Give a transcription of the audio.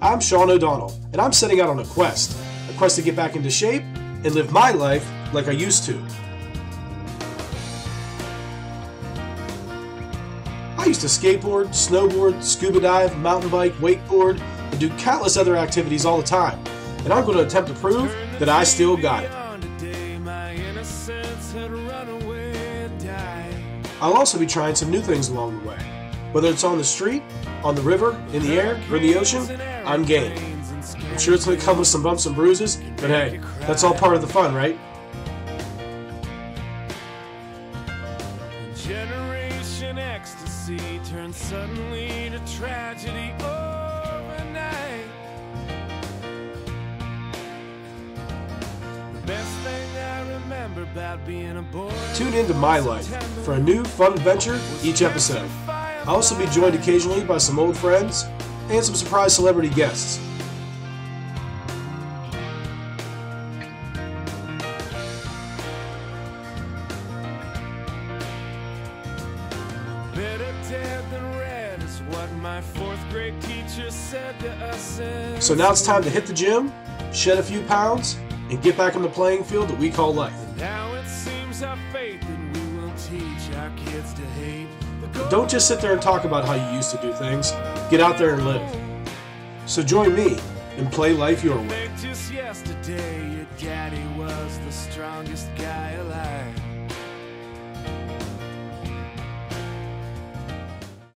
I'm Shaun O'Donnell, and I'm setting out on a quest. A quest to get back into shape and live my life like I used to. I used to skateboard, snowboard, scuba dive, mountain bike, wakeboard, and do countless other activities all the time. And I'm going to attempt to prove that I still got it. I'll also be trying some new things along the way. Whether it's on the street, on the river, in the air, or in the ocean, I'm game. I'm sure it's going to come with some bumps and bruises, but hey, that's all part of the fun, right? Generation ecstasy turns suddenly to Tune into My Life for a new fun adventure each episode. I'll also be joined occasionally by some old friends and some surprise celebrity guests. Better dead than red is what my fourth grade teacher said to us. in So now it's time to hit the gym, shed a few pounds, and get back on the playing field that we call life. Seems our fate that we will teach our kids to hate. Don't just sit there and talk about how you used to do things. Get out there and live. So join me and play life your way. Just yesterday, your daddy was the strongest guy alive.